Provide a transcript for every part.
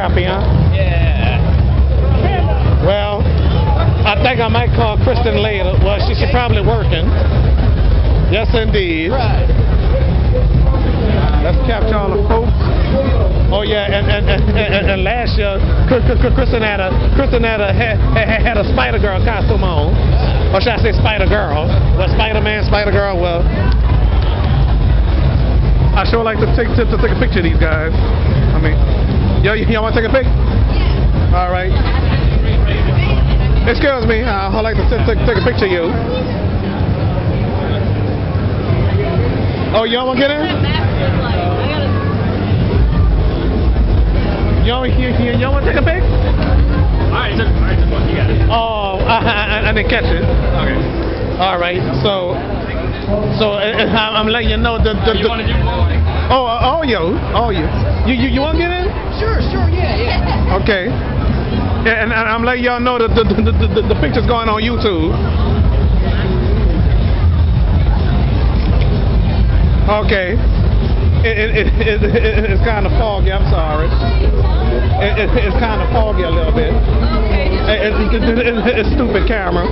crappy, huh? Yeah. Well, I think I might call Kristen later. Well, she's probably working. Yes, indeed. Right. Let's capture all the folks. Oh yeah, and and, and, and, and last year, Kristen had a Kristen had a had, had a Spider Girl costume on, or should I say Spider Girl? Well, Spider Man, Spider Girl. Well, I sure like to take tips to take a picture of these guys. I mean yo, y'all want to take a pic? Yeah. All right. Excuse me, uh, I'd like to take a picture of you. Oh, y'all want to get in? Y'all, y- y- y'all want to take a pic? Alright, so, alright, so what you got? Oh, I, I, I didn't catch it. Okay. All right, so, so uh, uh, I'm letting you know the, the, the to oh, uh, oh, you, oh, you, you, you, you want to get in? Sure, sure, yeah, yeah. Okay. And, and I'm letting y'all know that the, the, the, the, picture's going on YouTube. Okay. It, it, it, it, it, it's kind of foggy. I'm sorry. It, it, it's kind of foggy a little bit. It, it, it, it, it's stupid camera.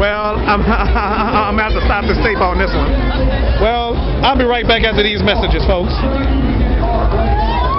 Well, I'm I'm gonna have to stop this tape on this one. Well, I'll be right back after these messages, folks.